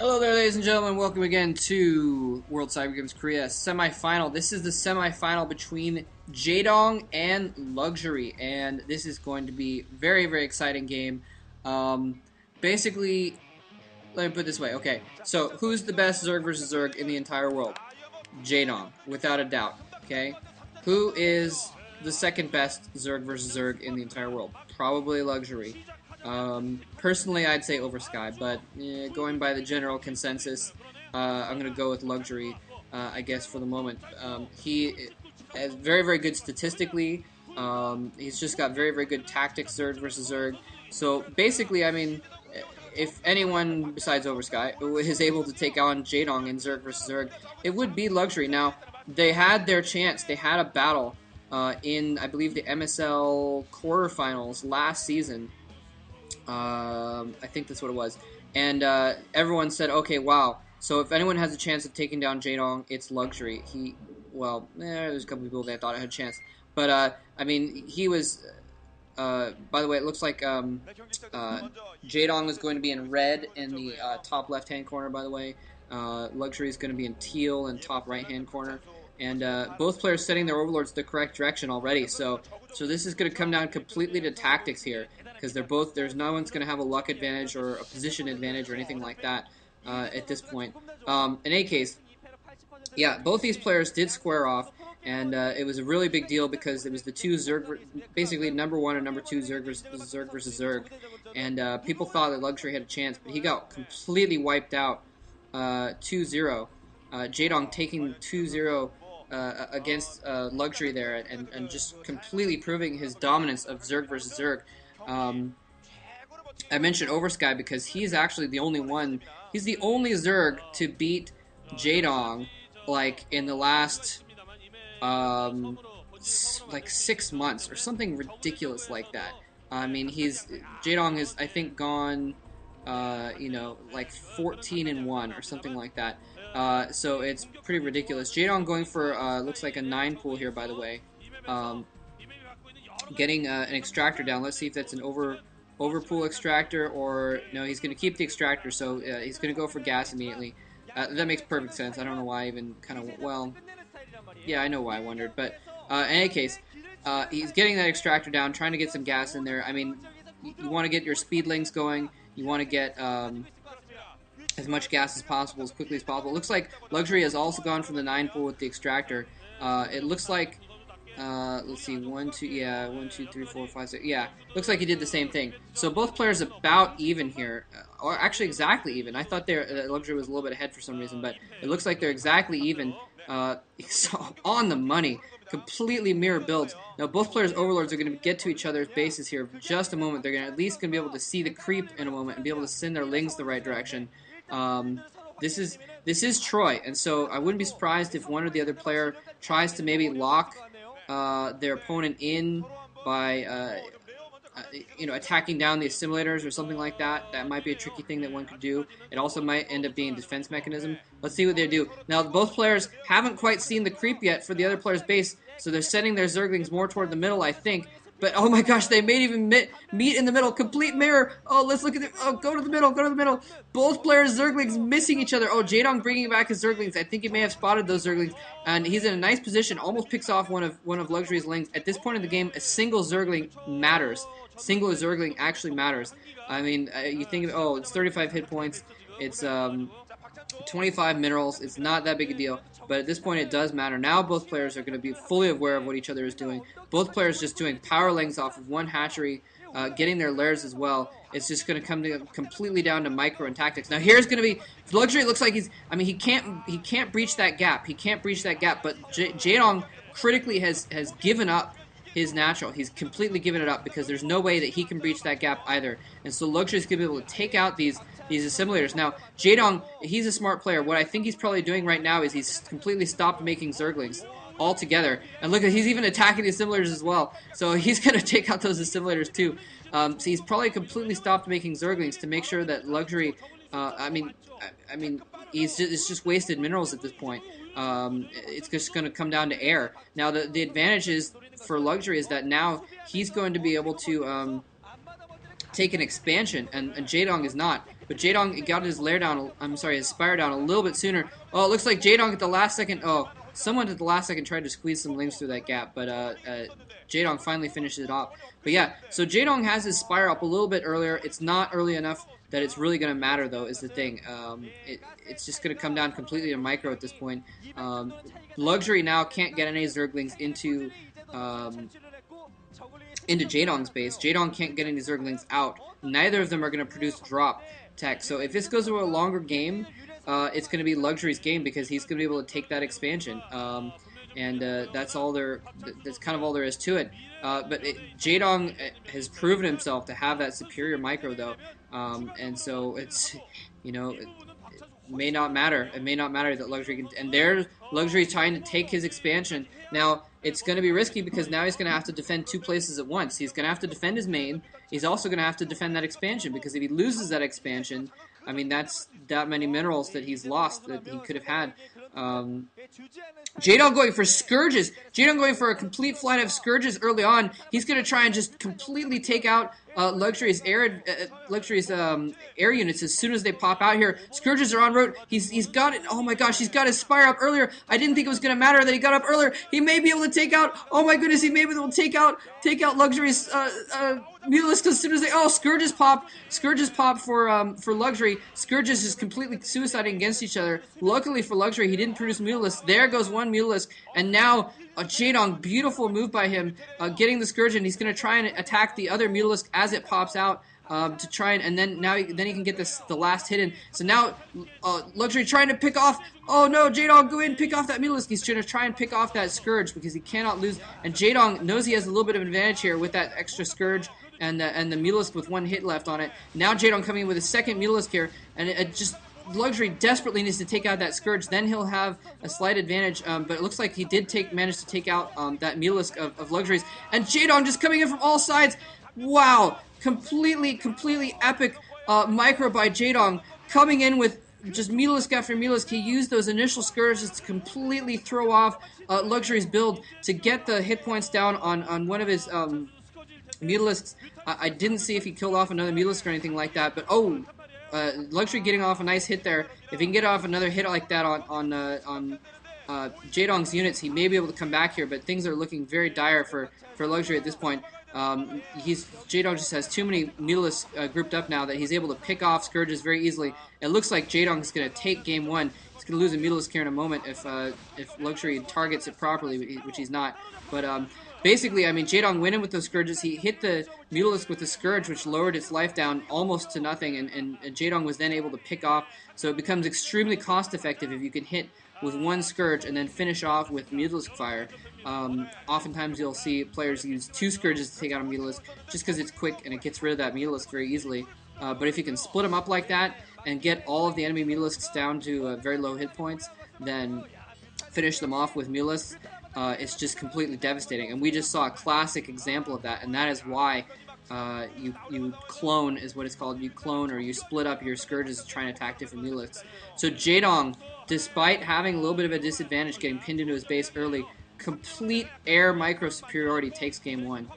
Hello there, ladies and gentlemen. Welcome again to World Cyber Games Korea semifinal. This is the semifinal between Jaedong and Luxury, and this is going to be very, very exciting game. Um, basically, let me put this way. Okay, so who's the best Zerg versus Zerg in the entire world? Jaedong, without a doubt. Okay, who is the second best Zerg versus Zerg in the entire world? Probably Luxury. Um, personally, I'd say Oversky, but eh, going by the general consensus, uh, I'm going to go with Luxury, uh, I guess, for the moment. Um, he is very, very good statistically. Um, he's just got very, very good tactics, Zerg versus Zerg. So basically, I mean, if anyone besides Oversky is able to take on Jaedong in Zerg versus Zerg, it would be Luxury. Now, they had their chance. They had a battle uh, in, I believe, the MSL quarterfinals last season um, I think that's what it was. And uh, everyone said, okay, wow. So if anyone has a chance of taking down Jaedong, it's Luxury. He, well, eh, there's a couple people that thought I had a chance. But, uh, I mean, he was... Uh, by the way, it looks like um, uh, Jaedong is going to be in red in the uh, top left-hand corner, by the way. Uh, Luxury is going to be in teal in top right-hand corner. And uh, both players setting their overlords the correct direction already. So, so this is going to come down completely to tactics here because they're both there's no one's going to have a luck advantage or a position advantage or anything like that uh, at this point. Um, in any case, yeah, both these players did square off, and uh, it was a really big deal because it was the two Zerg, basically number one and number two Zerg versus Zerg, versus Zerg. and uh, people thought that Luxury had a chance, but he got completely wiped out uh, 2-0. Uh, Jaedong taking 2-0 uh, against uh, Luxury there and, and just completely proving his dominance of Zerg versus Zerg. Um, I mentioned Oversky because he's actually the only one. He's the only Zerg to beat Jaedong like in the last um, like six months or something ridiculous like that. I mean, he's Jaedong is I think gone, uh, you know, like 14 and one or something like that. Uh, so it's pretty ridiculous. Jaedong going for uh, looks like a nine pool here, by the way. Um, getting uh, an extractor down. Let's see if that's an over overpool extractor or no. He's going to keep the extractor, so uh, he's going to go for gas immediately. Uh, that makes perfect sense. I don't know why I even kind of well. Yeah, I know why I wondered, but uh, in any case, uh, he's getting that extractor down, trying to get some gas in there. I mean, you, want to get your speedlings going. You want to get um, as much gas as possible as quickly as possible. It looks like Luxury has also gone from the 9 pool with the extractor. Uh, it looks like uh, let's see, one, two, yeah, one, two, three, four, five, six, yeah. Looks like he did the same thing. So both players about even here, uh, or actually exactly even. I thought their uh, luxury was a little bit ahead for some reason, but it looks like they're exactly even. Uh, so on the money, completely mirror builds. Now both players' overlords are going to get to each other's bases here just a moment. They're going to at least going to be able to see the creep in a moment and be able to send their lings the right direction. Um, this is this is Troy, and so I wouldn't be surprised if one or the other player tries to maybe lock uh, their opponent in by uh, uh, you know attacking down the assimilators or something like that. That might be a tricky thing that one could do. It also might end up being defense mechanism. Let's see what they do. Now both players haven't quite seen the creep yet for the other player's base, so they're sending their Zerglings more toward the middle, I think. But oh my gosh, they may even meet, meet in the middle. Complete mirror. Oh, let's look at the. Oh, go to the middle. Go to the middle. Both players Zerglings missing each other. Oh, Jaedong bringing back his Zerglings. I think he may have spotted those Zerglings, and he's in a nice position. Almost picks off one of one of Luxury's lings. At this point in the game, a single Zergling matters. Single Zergling actually matters. I mean, uh, you think oh, it's 35 hit points. It's um, 25 minerals. It's not that big a deal. But at this point, it does matter. Now both players are going to be fully aware of what each other is doing. Both players just doing power lings off of one hatchery, uh, getting their lairs as well. It's just going to come completely down to micro and tactics. Now here's going to be luxury. Looks like he's. I mean, he can't. He can't breach that gap. He can't breach that gap. But J- Jaedong critically has has given up his natural. He's completely given it up because there's no way that he can breach that gap either. And so Luxury is going to be able to take out these these assimilators. Now, Jaedong, he's a smart player. What I think he's probably doing right now is he's completely stopped making Zerglings altogether. And look, he's even attacking the assimilators as well. So he's going to take out those assimilators too. Um, so he's probably completely stopped making Zerglings to make sure that Luxury. Uh, I mean, I, I mean, he's just, it's just wasted minerals at this point. Um, it's just going to come down to air. Now, the, the advantage is for Luxury is that now he's going to be able to um, take an expansion, and, and Jaedong is not. But Jaedong got his lair down. I'm sorry, his spire down a little bit sooner. Oh, it looks like Jaedong at the last second. Oh, someone at the last second tried to squeeze some lings through that gap, but uh, uh, finally finishes it off. But yeah, so Jaedong has his spire up a little bit earlier. It's not early enough that it's really going to matter, though, is the thing. Um, it, it's just going to come down completely to micro at this point. Um, Luxury now can't get any Zerglings into um, into Jaedong's base. Jaedong can't get any Zerglings out. Neither of them are going to produce drop tech. So if this goes to a longer game, uh, it's going to be Luxury's game because he's going to be able to take that expansion. Um, and uh, that's all there. That's kind of all there is to it. Uh, but it, Jaedong uh, has proven himself to have that superior micro, though, um, and so it's you know it, it, may not matter. It may not matter that luxury can, and their luxury trying to take his expansion. Now it's going to be risky because now he's going to have to defend two places at once. He's going to have to defend his main. He's also going to have to defend that expansion because if he loses that expansion, I mean that's that many minerals that he's lost that he could have had. Um, Jaedong going for Scourges. Jaedong going for a complete flight of Scourges early on. He's going to try and just completely take out uh, Luxury's air, uh, uh, Luxury's um, air units as soon as they pop out here. Scourges are on route. He's he's got it. Oh my gosh, he's got his Spire up earlier. I didn't think it was going to matter that he got up earlier. He may be able to take out. Oh my goodness, he may be able to take out take out Luxury's. Uh, uh, as soon as they oh Scourges pop Scourges pop for um for luxury Scourges is completely suiciding against each other. Luckily for luxury he didn't produce Mutalisk. There goes one Mutalisk and now a Jaedong beautiful move by him uh, getting the Scourge and he's gonna try and attack the other Mutalisk it pops out. Um, to try and, and then now he, then he can get this the last hit in. So now uh, luxury trying to pick off. Oh no, Jaedong, go in, pick off that Mutalisk. He's trying to try and pick off that Scourge because he cannot lose. And Jaedong knows he has a little bit of advantage here with that extra Scourge and the, and the Mutalisk with one hit left on it. Now Jaedong coming in with a second Mutalisk here, and it, it, just Luxury desperately needs to take out that Scourge. Then he'll have a slight advantage. Um, but it looks like he did take manage to take out um, that Mutalisk of, of Luxuries. And Jaedong just coming in from all sides. Wow, completely, completely epic uh, micro by Jaedong coming in with just Mutalisk after Mutalisk, he used those initial Scourges to completely throw off uh, Luxury's build to get the hit points down on, on one of his um, Mutalisks, I, I, didn't see if he killed off another Mutalisk or anything like that, but oh, uh, Luxury getting off a nice hit there. If he can get off another hit like that on on uh, on uh, Jaedong's units, he may be able to come back here, but things are looking very dire for, for Luxury at this point. Um, he's Jaedong just has too many Mutalisks uh, grouped up now that he's able to pick off Scourges very easily. It looks like Jaedong is going to take game one. He's going to lose a Mutalisk here in a moment if uh, if Luxury targets it properly, which he's not. But um, basically, I mean, Jaedong went in with those Scourges. He hit the Mutalisk with the Scourge, which lowered its life down almost to nothing, and, and, and was then able to pick off. So it becomes extremely cost effective if you can hit with one Scourge and then finish off with Mutalisk Fire. Um, oftentimes you'll see players use two Scourges to take out a Mutalisk just because it's quick and it gets rid of that Mutalisk very easily. Uh, but if you can split them up like that and get all of the enemy Mutalisks down to uh, very low hit points, then finish them off with Mutalisks, uh, it's just completely devastating. And we just saw a classic example of that, and that is why uh, you you clone is what it's called. You clone or you split up your scourges to try and attack different Mutalisks. So Jaedong, despite having a little bit of a disadvantage getting pinned into his base early, complete air micro superiority takes game one.